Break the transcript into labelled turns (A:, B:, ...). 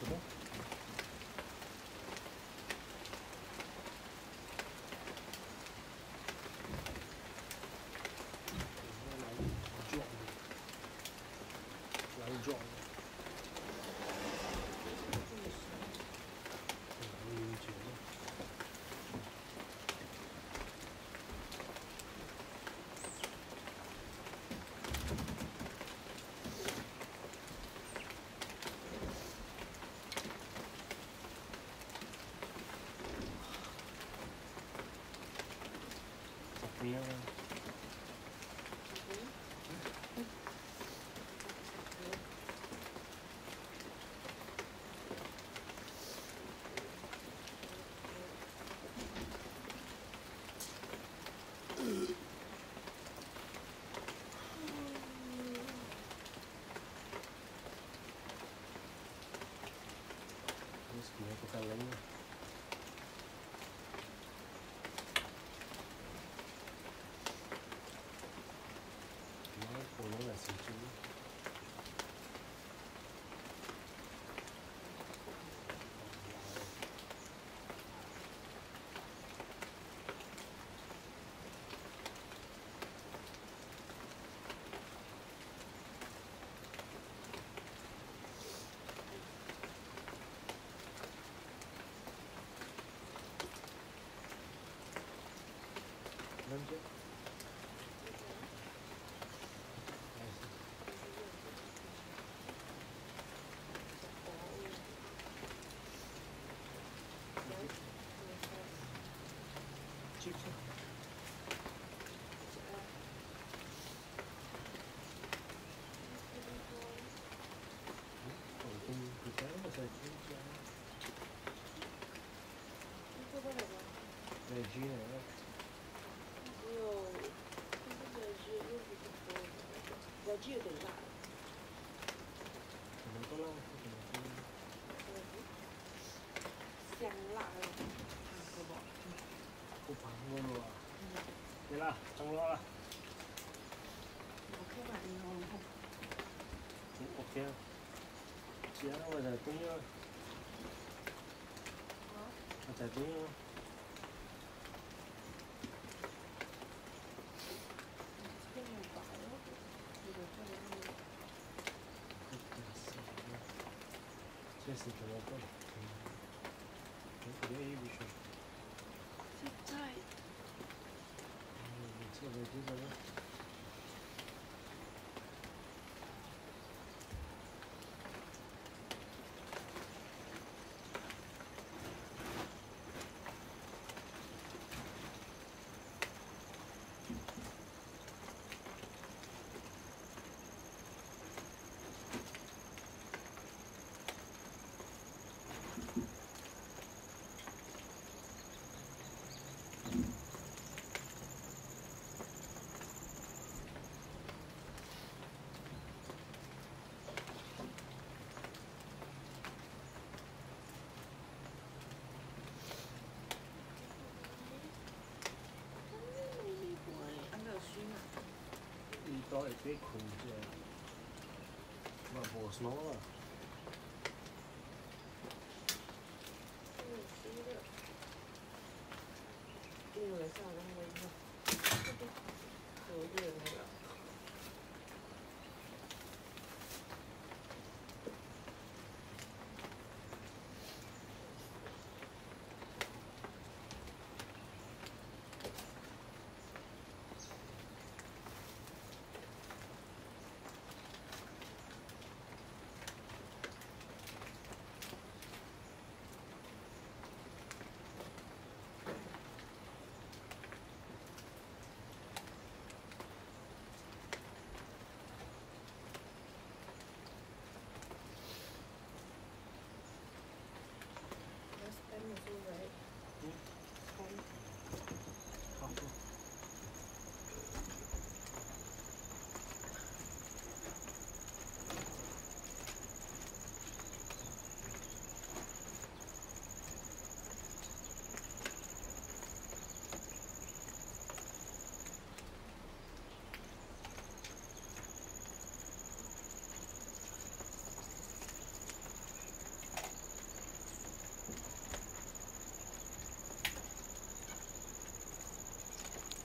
A: 그거? Terus banyak ke Chưa?
B: dia de lá.
A: Não tô lá.
B: Xem lạ rồi. Cô bỏ.
A: Cô phá luôn rồi à? Thế là, trong lo là.
B: Có các bạn ngon không?
A: Cũng ok. Chị đã bây giờ cũng như...
B: Có.
A: Bây giờ cũng. していただいたの。これはいいでしょう。
B: 絶対。うん、
A: 一。big ones, yeah. My bore smaller.